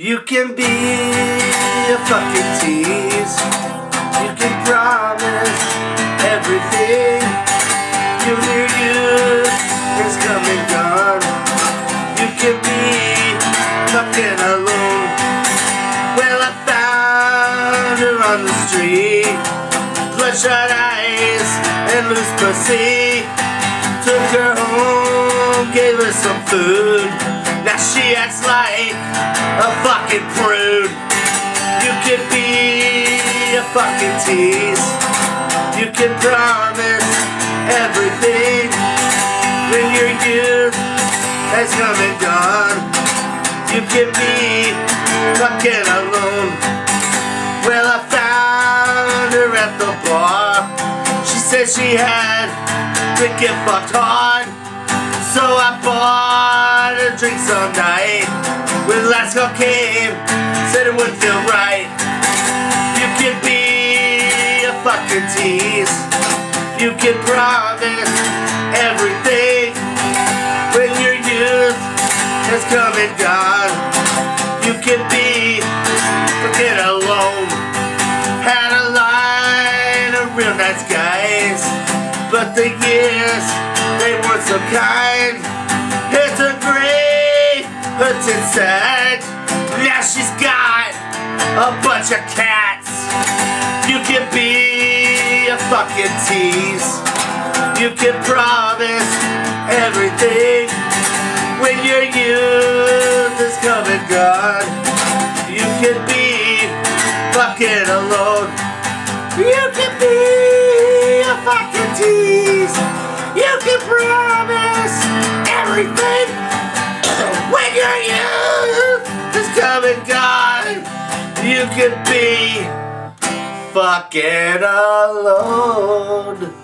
You can be a fucking tease. You can promise everything. You hear you is come and gone. You can be fucking alone. Well, I found her on the street. Bloodshot eyes and loose pussy. Took her home, gave her some food. Now she acts like a fucking prude. You can be a fucking tease. You can promise everything when your youth has come and gone. You can be fucking alone. Well, I found her at the bar. She said she had to get fucked hard. So I bought a drink some night. When last call came, said it would feel right. You can be a fucking tease. You can promise everything. When your youth has come and gone, you can be fucking alone. Had a line of real nice guys, but the years they weren't so kind. It's a great hurts inside. Now she's got a bunch of cats. You can be a fucking tease. You can promise everything when your youth is come and gone. You can be fucking alone. You can be tease. You can promise everything when your youth is come and gone. You can be fucking alone.